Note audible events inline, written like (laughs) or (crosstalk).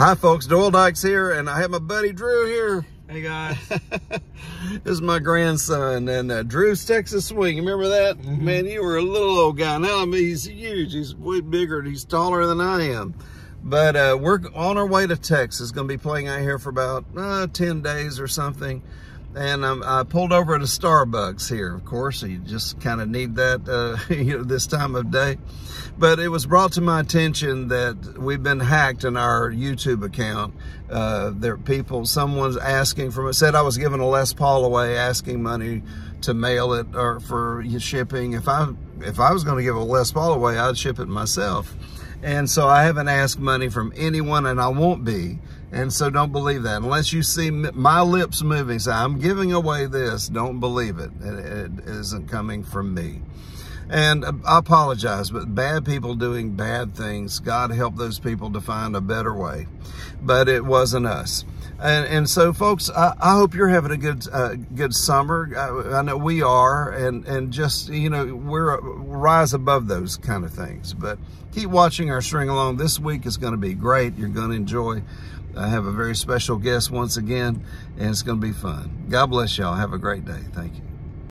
Hi, folks. Doyle Dykes here, and I have my buddy Drew here. Hey, guys. (laughs) this is my grandson, and uh, Drew's Texas Swing. You remember that? Mm -hmm. Man, you were a little old guy. Now, I mean, he's huge. He's way bigger. And he's taller than I am. But uh, we're on our way to Texas. Going to be playing out here for about uh, 10 days or something and I pulled over at a Starbucks here. Of course, you just kind of need that uh, (laughs) you know, this time of day. But it was brought to my attention that we've been hacked in our YouTube account. Uh, there people, someone's asking from it, said I was giving a Les Paul away, asking money to mail it or for shipping. If I if I was going to give a Les Paul away, I'd ship it myself. And so I haven't asked money from anyone and I won't be. And so don't believe that. Unless you see my lips moving, say, I'm giving away this, don't believe it. It, it isn't coming from me. And uh, I apologize, but bad people doing bad things, God help those people to find a better way. But it wasn't us. And, and so, folks, I, I, hope you're having a good uh, good summer. I, I, know we are, and and just you know we're rise above those kind of things. But keep watching our string along. This week is going to be great. You're going to enjoy. I have a very special guest once again, and it's going to be fun. God bless y'all. Have a great day. Thank you.